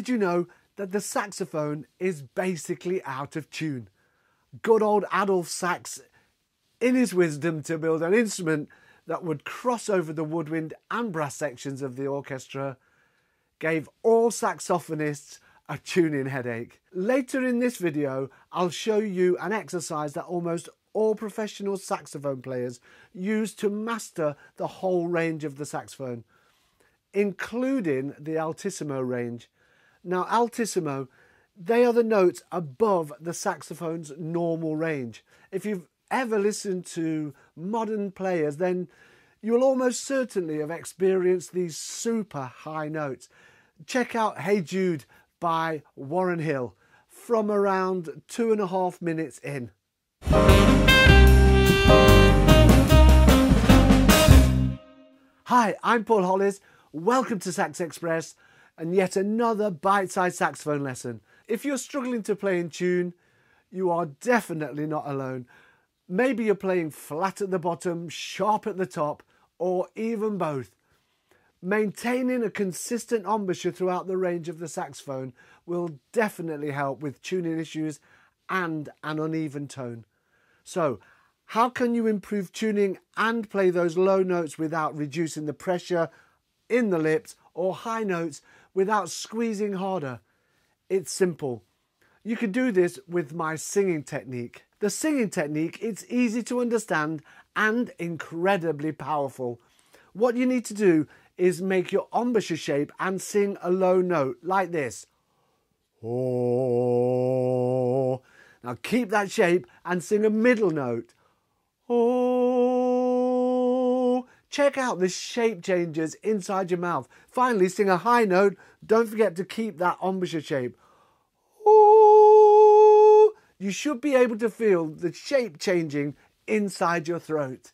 did you know that the saxophone is basically out of tune? Good old Adolphe Sax, in his wisdom to build an instrument that would cross over the woodwind and brass sections of the orchestra, gave all saxophonists a tuning headache. Later in this video, I'll show you an exercise that almost all professional saxophone players use to master the whole range of the saxophone, including the altissimo range. Now, altissimo, they are the notes above the saxophone's normal range. If you've ever listened to modern players, then you'll almost certainly have experienced these super high notes. Check out Hey Jude by Warren Hill from around two and a half minutes in. Hi, I'm Paul Hollis. Welcome to Sax Express and yet another bite-sized saxophone lesson. If you're struggling to play in tune, you are definitely not alone. Maybe you're playing flat at the bottom, sharp at the top, or even both. Maintaining a consistent embouchure throughout the range of the saxophone will definitely help with tuning issues and an uneven tone. So, how can you improve tuning and play those low notes without reducing the pressure in the lips or high notes without squeezing harder? It's simple. You can do this with my singing technique. The singing technique, it's easy to understand and incredibly powerful. What you need to do is make your embouchure shape and sing a low note like this. Oh. Now keep that shape and sing a middle note. Oh. Check out the shape changes inside your mouth. Finally, sing a high note. Don't forget to keep that embouchure shape. Oh. You should be able to feel the shape changing inside your throat.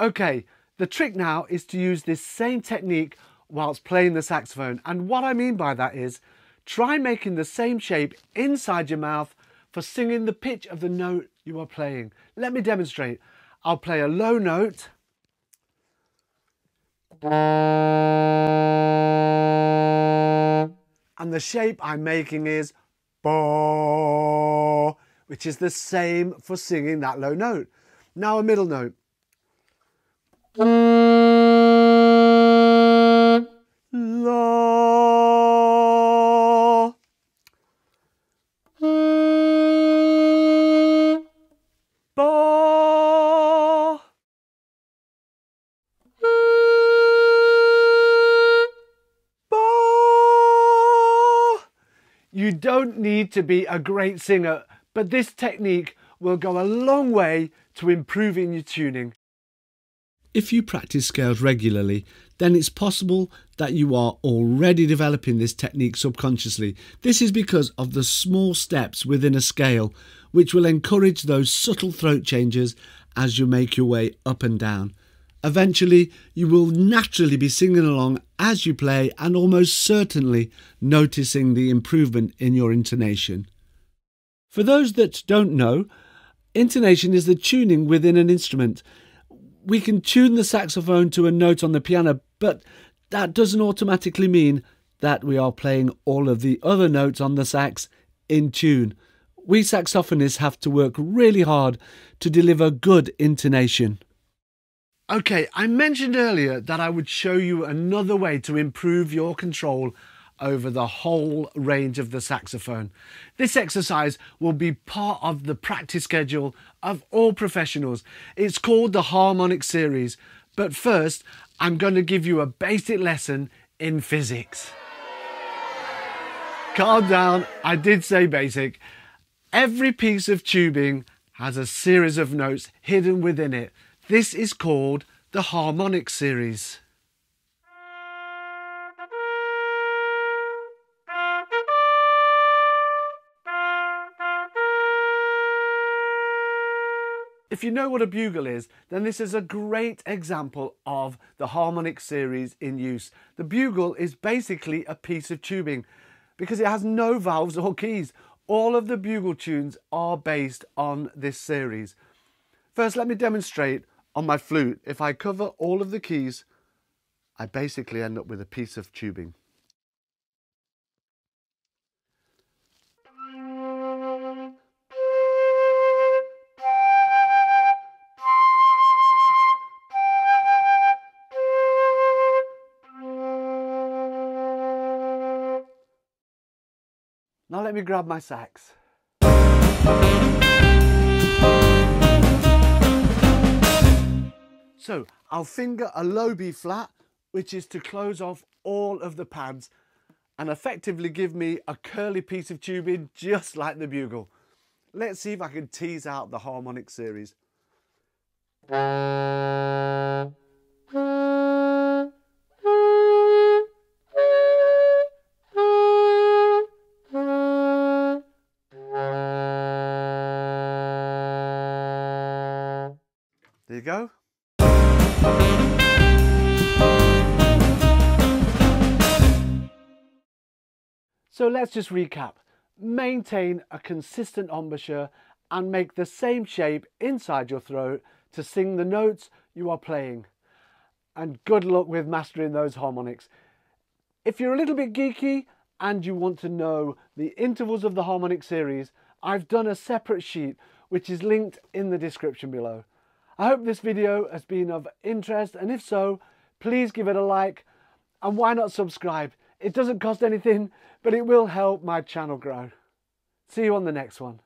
Okay, the trick now is to use this same technique whilst playing the saxophone. And what I mean by that is try making the same shape inside your mouth for singing the pitch of the note you are playing. Let me demonstrate. I'll play a low note. And the shape I'm making is which is the same for singing that low note. Now a middle note. Don't need to be a great singer, but this technique will go a long way to improving your tuning. If you practice scales regularly, then it's possible that you are already developing this technique subconsciously. This is because of the small steps within a scale, which will encourage those subtle throat changes as you make your way up and down. Eventually, you will naturally be singing along as you play and almost certainly noticing the improvement in your intonation. For those that don't know, intonation is the tuning within an instrument we can tune the saxophone to a note on the piano, but that doesn't automatically mean that we are playing all of the other notes on the sax in tune. We saxophonists have to work really hard to deliver good intonation. Okay, I mentioned earlier that I would show you another way to improve your control over the whole range of the saxophone. This exercise will be part of the practice schedule of all professionals. It's called the Harmonic Series, but first I'm going to give you a basic lesson in physics. Calm down, I did say basic. Every piece of tubing has a series of notes hidden within it. This is called the harmonic series. If you know what a bugle is, then this is a great example of the harmonic series in use. The bugle is basically a piece of tubing because it has no valves or keys. All of the bugle tunes are based on this series. First, let me demonstrate On my flute, if I cover all of the keys, I basically end up with a piece of tubing. Now let me grab my sax. So I'll finger a low B flat, which is to close off all of the pads and effectively give me a curly piece of tubing just like the bugle. Let's see if I can tease out the harmonic series. There you go. So let's just recap. Maintain a consistent embouchure and make the same shape inside your throat to sing the notes you are playing. And good luck with mastering those harmonics. If you're a little bit geeky and you want to know the intervals of the harmonic series, I've done a separate sheet which is linked in the description below. I hope this video has been of interest and if so, please give it a like and why not subscribe? It doesn't cost anything, but it will help my channel grow. See you on the next one.